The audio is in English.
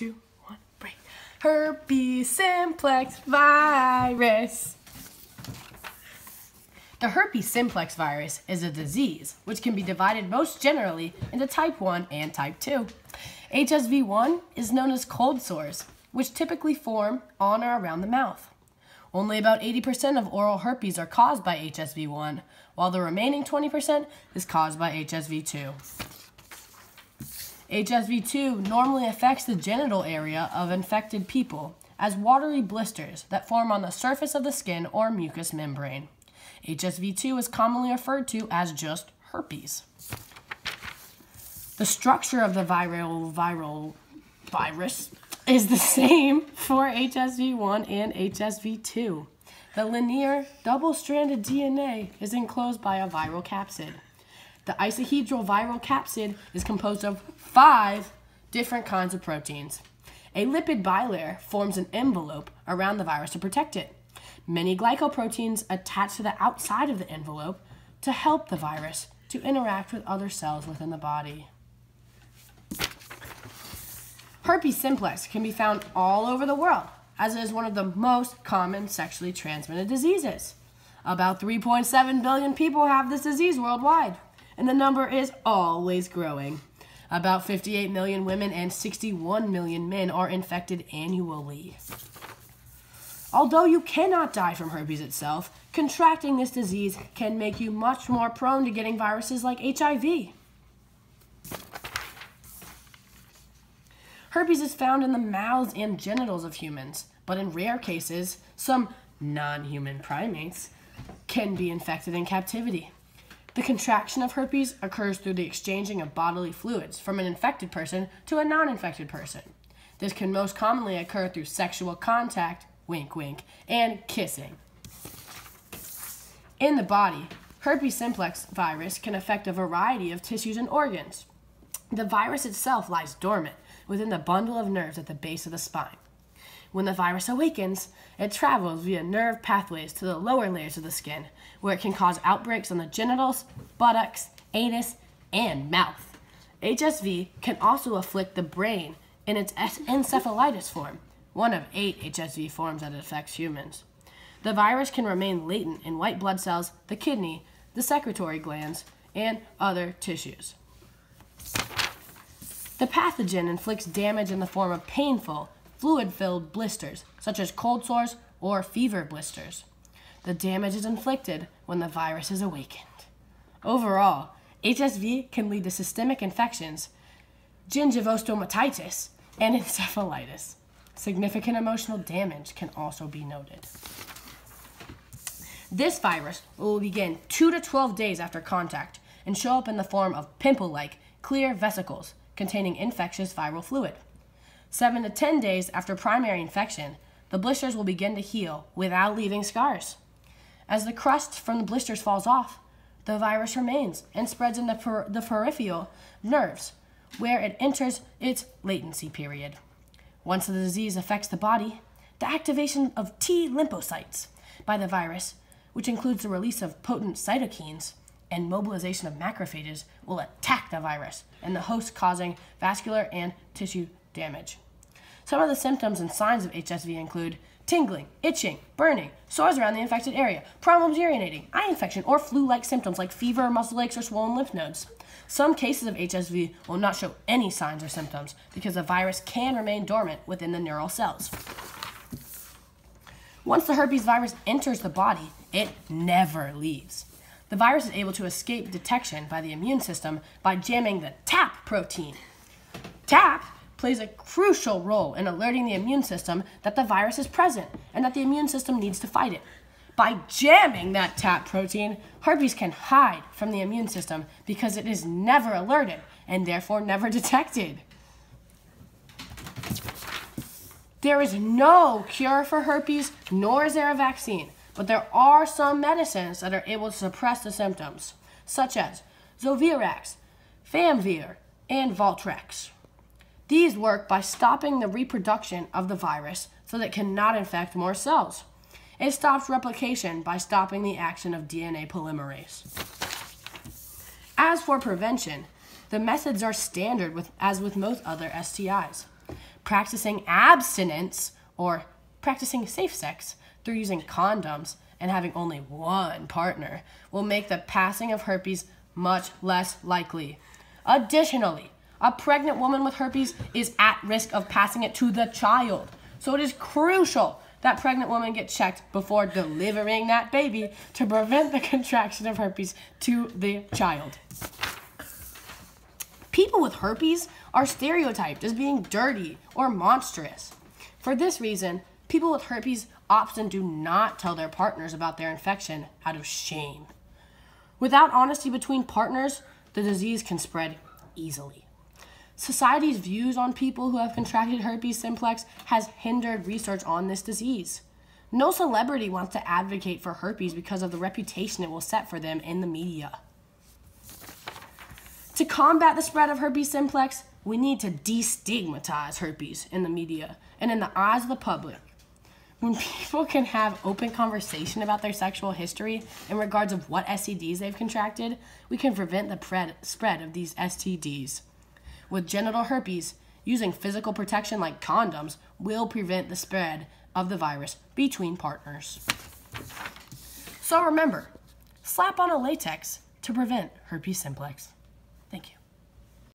two, one, break. Herpes simplex virus. The herpes simplex virus is a disease which can be divided most generally into type 1 and type 2. HSV1 is known as cold sores, which typically form on or around the mouth. Only about 80% of oral herpes are caused by HSV1, while the remaining 20% is caused by HSV2. HSV2 normally affects the genital area of infected people as watery blisters that form on the surface of the skin or mucous membrane. HSV2 is commonly referred to as just herpes. The structure of the viral viral virus is the same for HSV1 and HSV2. The linear double-stranded DNA is enclosed by a viral capsid. The isohedral viral capsid is composed of five different kinds of proteins. A lipid bilayer forms an envelope around the virus to protect it. Many glycoproteins attach to the outside of the envelope to help the virus to interact with other cells within the body. Herpes simplex can be found all over the world, as it is one of the most common sexually transmitted diseases. About 3.7 billion people have this disease worldwide, and the number is always growing. About 58 million women and 61 million men are infected annually. Although you cannot die from herpes itself, contracting this disease can make you much more prone to getting viruses like HIV. Herpes is found in the mouths and genitals of humans, but in rare cases, some non human primates can be infected in captivity. The contraction of herpes occurs through the exchanging of bodily fluids from an infected person to a non infected person. This can most commonly occur through sexual contact wink, wink, and kissing. In the body, herpes simplex virus can affect a variety of tissues and organs. The virus itself lies dormant within the bundle of nerves at the base of the spine. When the virus awakens, it travels via nerve pathways to the lower layers of the skin, where it can cause outbreaks on the genitals, buttocks, anus, and mouth. HSV can also afflict the brain in its encephalitis form, one of eight HSV forms that affects humans. The virus can remain latent in white blood cells, the kidney, the secretory glands, and other tissues. The pathogen inflicts damage in the form of painful, fluid filled blisters, such as cold sores or fever blisters. The damage is inflicted when the virus is awakened. Overall, HSV can lead to systemic infections, gingivostomatitis, and encephalitis. Significant emotional damage can also be noted. This virus will begin 2 to 12 days after contact and show up in the form of pimple like clear vesicles containing infectious viral fluid. 7 to 10 days after primary infection, the blisters will begin to heal without leaving scars. As the crust from the blisters falls off, the virus remains and spreads in the, per- the peripheral nerves, where it enters its latency period. Once the disease affects the body, the activation of T lymphocytes by the virus, which includes the release of potent cytokines and mobilization of macrophages, will attack the virus and the host, causing vascular and tissue damage. Some of the symptoms and signs of HSV include tingling, itching, burning, sores around the infected area, problems urinating, eye infection, or flu like symptoms like fever, muscle aches, or swollen lymph nodes. Some cases of HSV will not show any signs or symptoms because the virus can remain dormant within the neural cells. Once the herpes virus enters the body, it never leaves. The virus is able to escape detection by the immune system by jamming the TAP protein. TAP plays a crucial role in alerting the immune system that the virus is present and that the immune system needs to fight it. By jamming that TAP protein, herpes can hide from the immune system because it is never alerted and therefore never detected. There is no cure for herpes, nor is there a vaccine, but there are some medicines that are able to suppress the symptoms, such as Zovirax, Famvir, and Valtrex. These work by stopping the reproduction of the virus so that it cannot infect more cells. It stops replication by stopping the action of DNA polymerase. As for prevention, the methods are standard with, as with most other STIs. practicing abstinence or practicing safe sex through using condoms and having only one partner will make the passing of herpes much less likely. Additionally, a pregnant woman with herpes is at risk of passing it to the child. So it is crucial that pregnant women get checked before delivering that baby to prevent the contraction of herpes to the child. People with herpes are stereotyped as being dirty or monstrous. For this reason, people with herpes often do not tell their partners about their infection out of shame. Without honesty between partners, the disease can spread easily. Society's views on people who have contracted herpes simplex has hindered research on this disease. No celebrity wants to advocate for herpes because of the reputation it will set for them in the media. To combat the spread of herpes simplex, we need to destigmatize herpes in the media and in the eyes of the public. When people can have open conversation about their sexual history in regards of what STDs they've contracted, we can prevent the spread of these STDs. With genital herpes, using physical protection like condoms will prevent the spread of the virus between partners. So remember, slap on a latex to prevent herpes simplex. Thank you.